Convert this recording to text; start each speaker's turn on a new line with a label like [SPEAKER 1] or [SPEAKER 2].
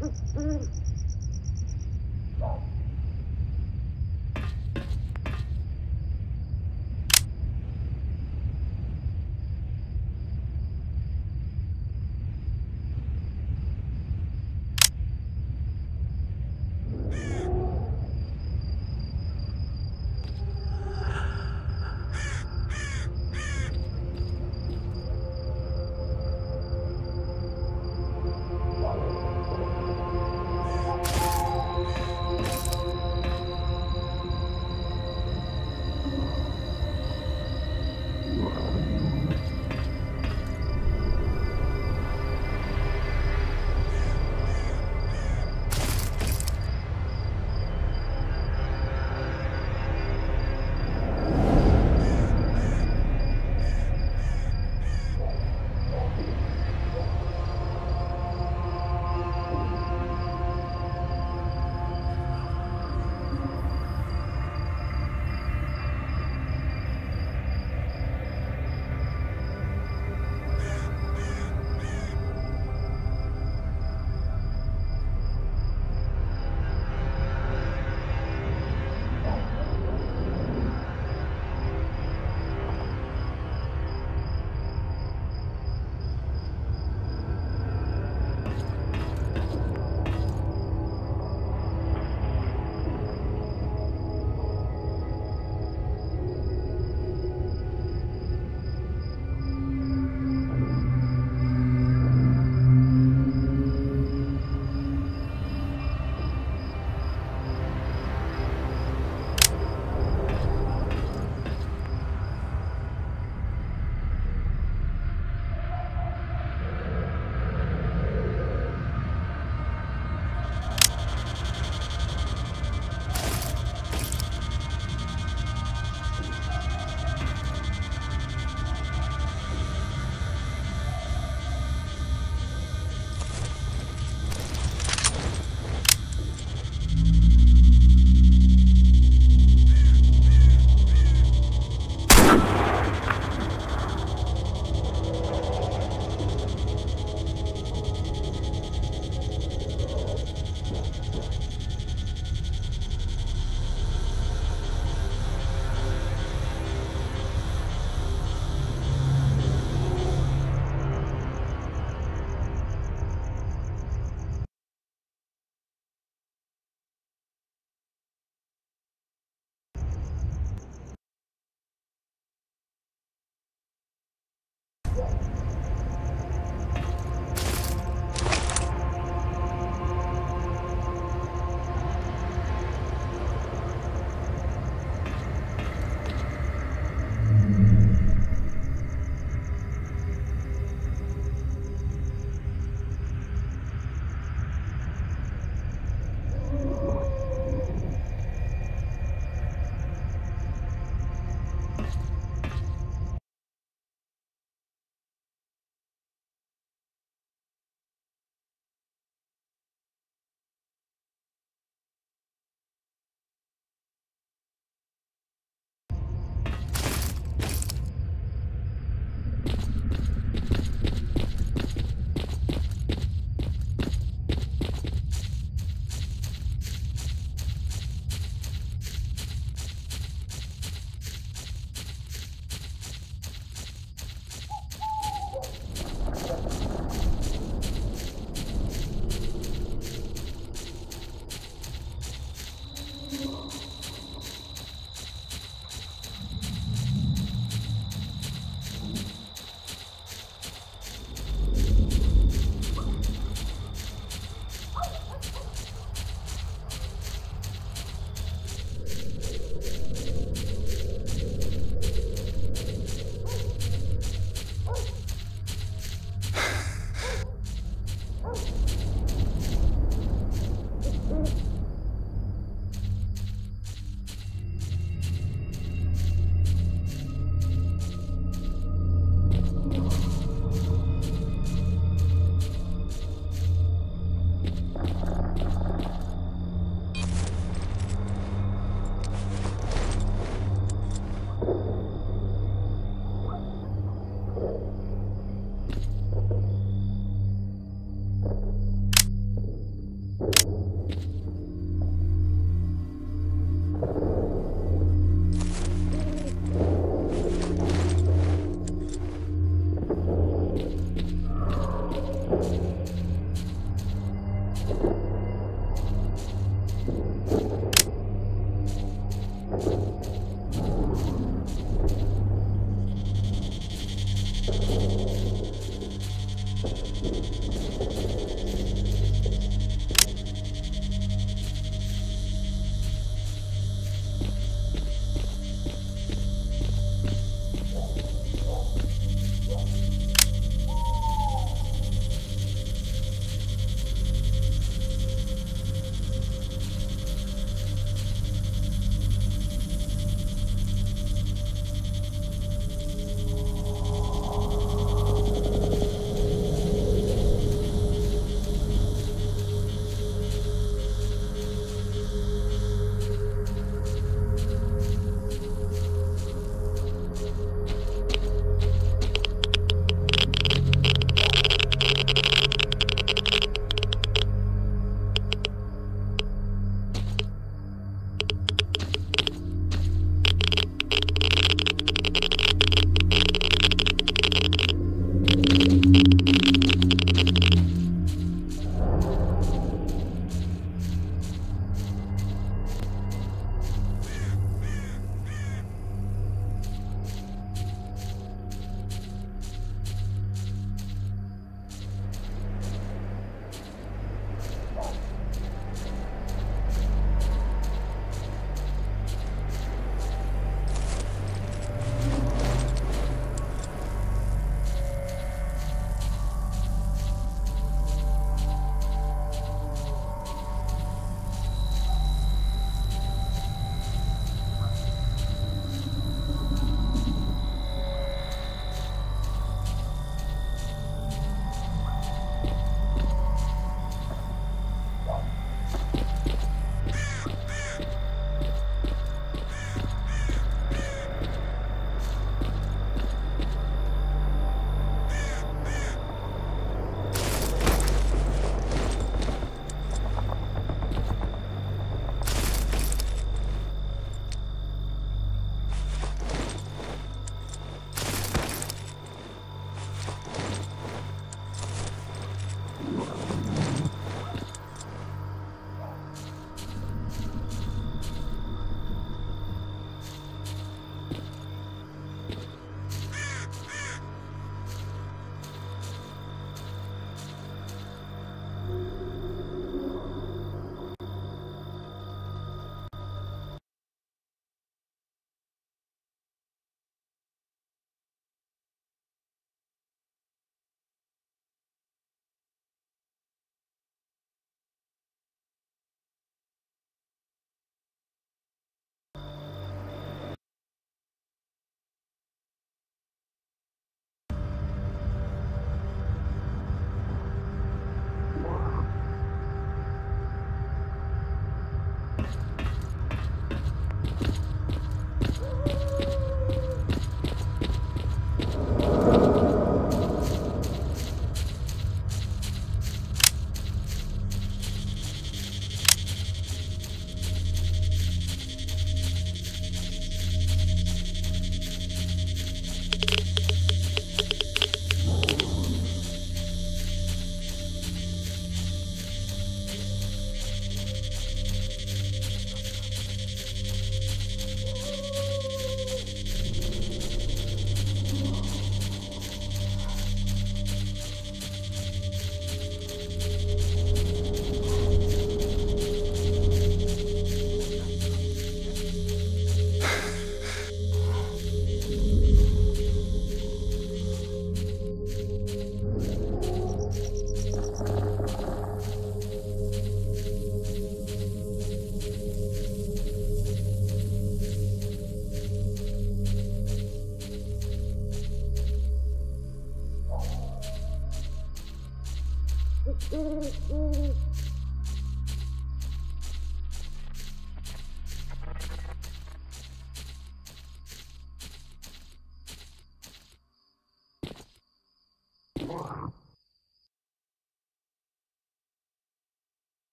[SPEAKER 1] 嗯嗯